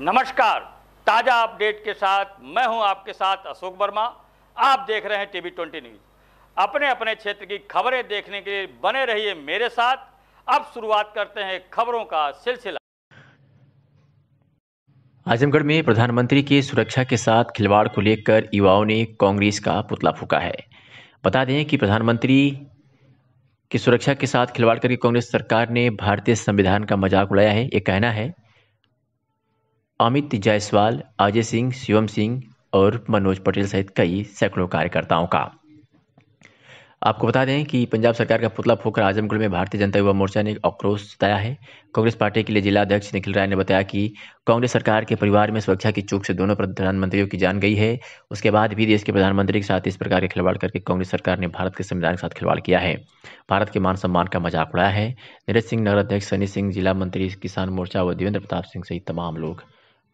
नमस्कार। ताज़ा अपडेट के साथ मैं हूँ आपके साथ अशोक वर्मा। आप देख रहे हैं टीवी ट्वेंटी न्यूज़। अपने अपने क्षेत्र की खबरें देखने के लिए बने रहिए मेरे साथ। अब शुरुआत करते हैं खबरों का सिलसिला। आजमगढ़ में प्रधानमंत्री की सुरक्षा के साथ खिलवाड़ को लेकर युवाओं ने कांग्रेस का पुतला फूका है। बता दें कि प्रधानमंत्री की सुरक्षा के साथ खिलवाड़ करके कांग्रेस सरकार ने भारतीय संविधान का मज़ाक उड़ाया है। ये कहना है अमित जायसवाल, अजय सिंह, शिवम सिंह और मनोज पटेल सहित कई सैकड़ों कार्यकर्ताओं का। आपको बता दें कि पंजाब सरकार का पुतला फूकर आजमगढ़ में भारतीय जनता युवा मोर्चा ने आक्रोश जताया है। कांग्रेस पार्टी के लिए जिला अध्यक्ष निखिल राय ने बताया कि कांग्रेस सरकार के परिवार में सुरक्षा की चूक से दोनों प्रधानमंत्रियों की जान गई है। उसके बाद भी देश के प्रधानमंत्री के साथ इस प्रकार के खिलवाड़ करके कांग्रेस सरकार ने भारत के संविधान के साथ खिलवाड़ किया है। भारत के मान सम्मान का मज़ाक उड़ाया है। नीरज सिंह, नगर अध्यक्ष सनी सिंह, जिला मंत्री किसान मोर्चा व देवेंद्र प्रताप सिंह सहित तमाम लोग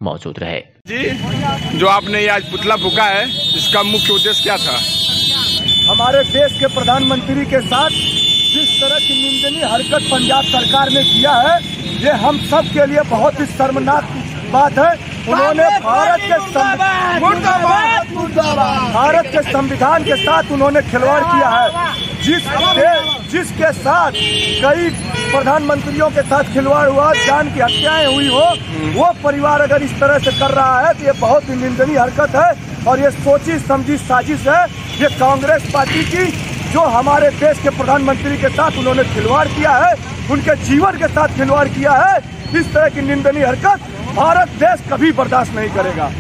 मौजूद रहे। जी जो आपने ये आज पुतला फूका है इसका मुख्य उद्देश्य क्या था? हमारे देश के प्रधानमंत्री के साथ जिस तरह की निंदनीय हरकत पंजाब सरकार ने किया है ये हम सब के लिए बहुत ही शर्मनाक बात है। उन्होंने भारत के संविधान भारत के संविधान के साथ उन्होंने खिलवाड़ किया है। जिस जिसके साथ कई प्रधानमंत्रियों के साथ खिलवाड़ हुआ, जान की हत्याएँ हुई हो, वो परिवार अगर इस तरह से कर रहा है तो ये बहुत ही निंदनीय हरकत है और ये सोची, समझी, साजिश है। ये कांग्रेस पार्टी की, जो हमारे देश के प्रधानमंत्री के साथ उन्होंने खिलवाड़ किया है, उनके जीवन के साथ खिलवाड़ किया है, इस तरह की निंदनीय हरकत भारत देश कभी बर्दाश्त नहीं करेगा।